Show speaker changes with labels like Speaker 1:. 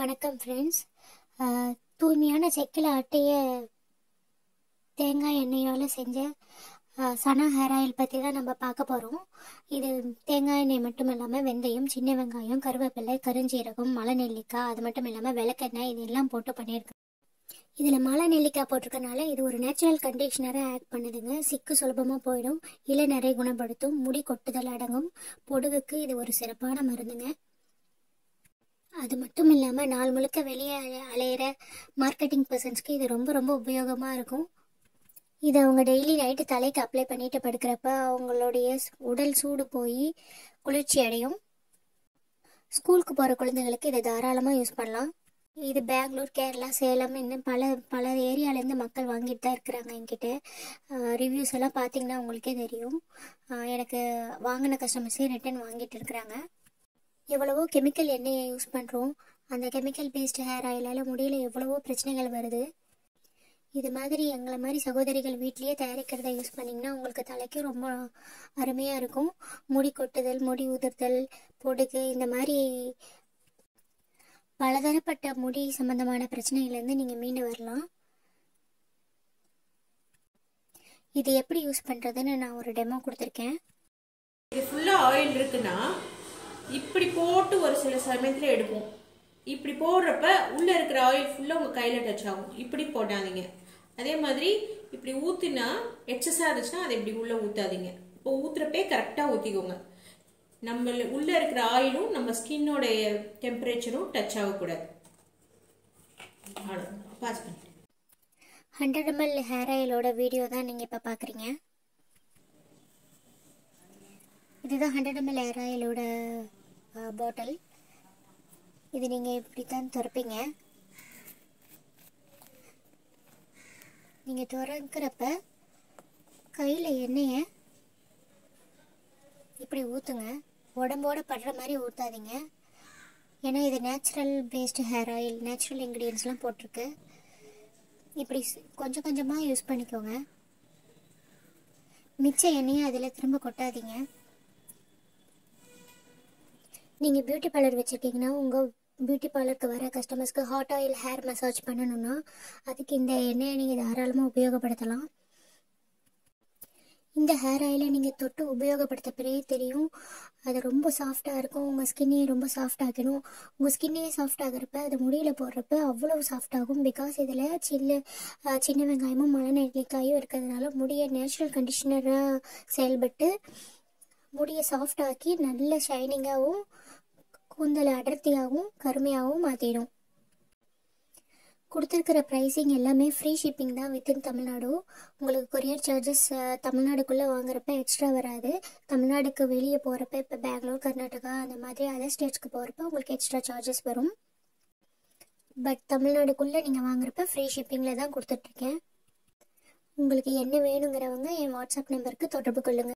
Speaker 1: வணக்கம் ஃப்ரெண்ட்ஸ் தூய்மையான செக்கில் ஆட்டிய தேங்காய் எண்ணெயால் செஞ்ச சனா ஹேர் ஆயில் பற்றி தான் நம்ம பார்க்க போகிறோம் இது தேங்காய் எண்ணெய் மட்டும் இல்லாமல் வெந்தயம் சின்ன வெங்காயம் கருவேப்பிலை கருஞ்சீரகம் மலை நெல்லிக்காய் அது மட்டும் இல்லாமல் விளக்கெண்ணெய் இது எல்லாம் போட்டு பண்ணியிருக்கேன் இதில் மலை நெல்லிக்காய் போட்டிருக்கனால இது ஒரு நேச்சுரல் கண்டிஷனராக ஆக்ட் பண்ணுதுங்க. சிக்கு சுலபமாக போயிடும். இளநரை குணப்படுத்தும். முடி கொட்டுதல் அடங்கும். பொடுகுக்கு இது ஒரு சிறப்பான மருந்துங்க. அது மட்டும் இல்லாமல் நாள் முழுக்க வெளியே அலையிற மார்க்கெட்டிங் பர்சன்ஸ்க்கு இது ரொம்ப ரொம்ப உபயோகமாக இருக்கும். இதை அவங்க டெய்லி நைட்டு தலைக்கு அப்ளை பண்ணிட்டு படுக்கிறப்ப அவங்களுடைய உடல் சூடு போய் குளிர்ச்சி அடையும். ஸ்கூலுக்கு போகிற குழந்தைங்களுக்கு இதை தாராளமாக யூஸ் பண்ணலாம். இது பெங்களூர் கேரளா சேலம் இன்னும் பல பல ஏரியாலேருந்து மக்கள் வாங்கிட்டு தான் இருக்கிறாங்க என்கிட்ட. ரிவ்யூஸ் எல்லாம் பார்த்தீங்கன்னா உங்களுக்கே தெரியும். எனக்கு வாங்கின கஸ்டமர்ஸே ரிட்டர்ன் வாங்கிட்டு இருக்கிறாங்க. எவ்வளவோ கெமிக்கல் எண்ணெயை யூஸ் பண்ணுறோம் அந்த கெமிக்கல் பேஸ்டு ஹேர் ஆயிலால் முடியல எவ்வளவோ பிரச்சனைகள் வருது. இது மாதிரி எங்களை மாதிரி சகோதரிகள் வீட்லேயே தயாரிக்கிறத யூஸ் பண்ணிங்கன்னா உங்களுக்கு தலைக்கு ரொம்ப அருமையாக இருக்கும். முடி கொட்டுதல் முடி உதிர்தல் பொடுகு இந்த மாதிரி பலதரப்பட்ட முடி சம்பந்தமான பிரச்சனைகள்லேருந்து நீங்கள் மீண்டு வரலாம். இது எப்படி யூஸ் பண்ணுறதுன்னு நான் ஒரு டெமோ கொடுத்துருக்கேன்.
Speaker 2: இது ஃபுல்லாக ஆயில் இருக்குன்னா இப்படி போட்டு ஒரு சில சமயத்தில் எடுப்போம். இப்படி போடுறப்ப உள்ளே இருக்கிற ஆயில் ஃபுல்லாக உங்கள் கையில் டச் ஆகும். இப்படி போடாதீங்க. அதே மாதிரி இப்படி ஊற்றினா எக்ஸஸாக இருந்துச்சுன்னா அதை இப்படி உள்ளே ஊற்றாதீங்க இப்போ ஊற்றுறப்பே கரெக்டாக ஊற்றிக்கோங்க நம்ம உள்ளே இருக்கிற ஆயிலும் நம்ம ஸ்கின்னோடைய டெம்பரேச்சரும் டச் ஆகக்கூடாது. அவ்வளோ பாஸ் பண்ணிட்டேன்.
Speaker 1: ஹண்ட்ரட் எம்எல் ஹேர் ஆயிலோட வீடியோ தான் நீங்கள் இப்போ பார்க்குறீங்க இதுதான் ஹண்ட்ரட் எம்எல் ஹேர் ஆயிலோட பாட்டில் இது நீங்கள் இப்படி தான் திறப்பீங்க. நீங்கள் திறக்கிறப்ப கையில் எண்ணெயை இப்படி ஊற்றுங்க உடம்போட படுற மாதிரி ஊற்றாதீங்க ஏன்னா இது natural based hair oil natural இன்க்ரீடியன்ஸ்லாம் போட்டிருக்கு. இப்படி கொஞ்சம் கொஞ்சமாக யூஸ் பண்ணிக்கோங்க. மிச்ச எண்ணெயை அதில் திரும்ப கொட்டாதீங்க. நீங்கள் பியூட்டி பார்லர் வச்சுருக்கீங்கன்னா உங்கள் பியூட்டி பார்லருக்கு வர கஸ்டமர்ஸ்க்கு ஹாட் ஆயில் ஹேர் மசாஜ் பண்ணணும்னா அதுக்கு இந்த எண்ணெயை நீங்கள் தாராளமாக உபயோகப்படுத்தலாம். இந்த ஹேர் ஆயிலை நீங்கள் தொட்டு உபயோகப்படுத்த பிறகு தெரியும். அது ரொம்ப சாஃப்டாக இருக்கும். உங்கள் ஸ்கின்னையும் ரொம்ப சாஃப்ட் உங்கள் ஸ்கின்னையே சாஃப்டாகிறப்ப அது முடியில் போடுறப்ப அவ்வளோ சாஃப்டாகும் பிகாஸ் இதில் சின்ன சின்ன வெங்காயமும் மலை நெல்லிக்காயும் இருக்கிறதுனால முடியை நேச்சுரல் கண்டிஷனராக செயல்பட்டு முடியை சாஃப்டாக்கி நல்ல ஷைனிங்காகவும் கூந்தலை அடர்த்தியாகவும் கருமையாகவும் மாற்றிடும் கொடுத்துருக்கிற ப்ரைஸிங் எல்லாமே ஃப்ரீ ஷிப்பிங் தான் வித்தின் தமிழ்நாடு. உங்களுக்கு கொரியர் சார்ஜஸ் தமிழ்நாடுக்குள்ளே வாங்குறப்ப எக்ஸ்ட்ரா வராது. தமிழ்நாடுக்கு வெளியே போகிறப்ப இப்போ பெங்களூர் கர்நாடகா அந்த மாதிரி அதர் ஸ்டேட்ஸ்க்கு போகிறப்ப உங்களுக்கு எக்ஸ்ட்ரா சார்ஜஸ் வரும். பட் தமிழ்நாடுக்குள்ளே நீங்கள் வாங்குறப்ப ஃப்ரீ ஷிப்பிங்கில் தான் கொடுத்துட்ருக்கேன் உங்களுக்கு என்ன வேணுங்கிறவங்க என் வாட்ஸ்அப் நம்பருக்கு தொடர்பு கொள்ளுங்கள்